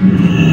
Yeah.